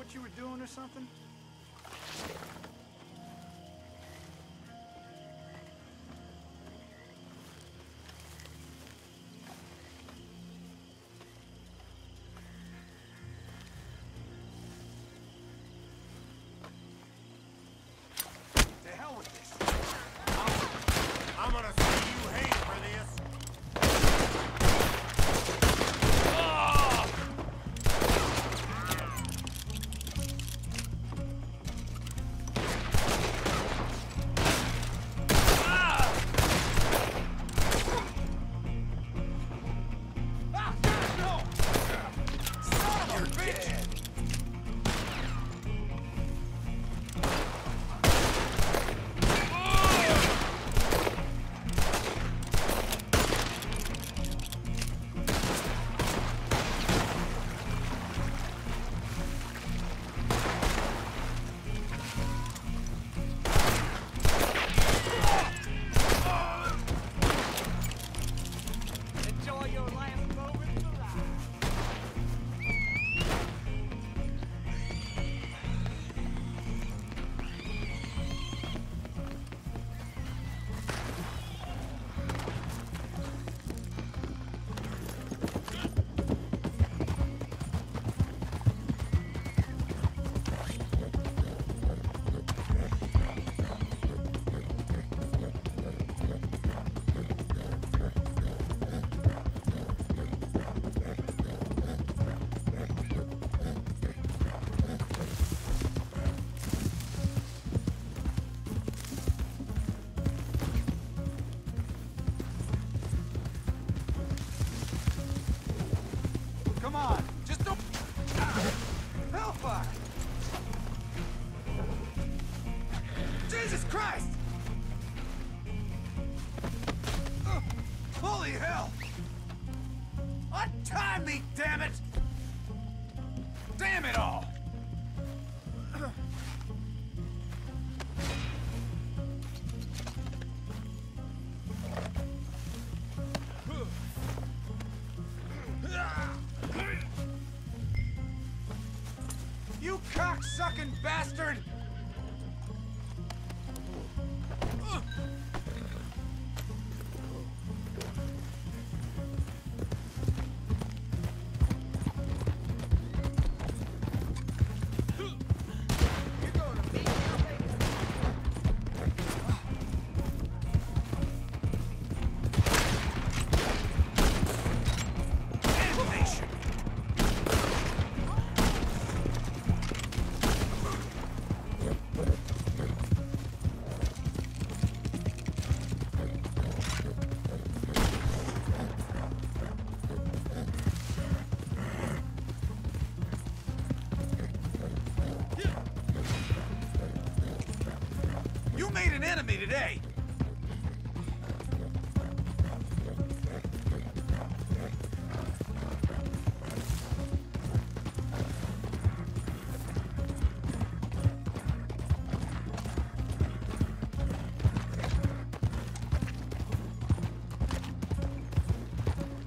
what you were doing or something? Jesus Christ! Ugh, holy hell! Untie me, damn it! Damn it all! You cock-sucking bastard! You made an enemy today!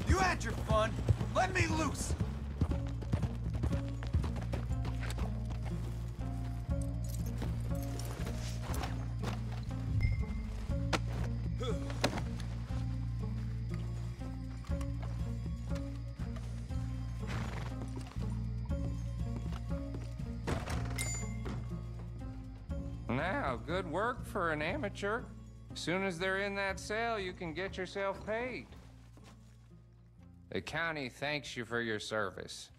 You had your fun. Let me loose. Now, good work for an amateur. As soon as they're in that cell, you can get yourself paid. The county thanks you for your service.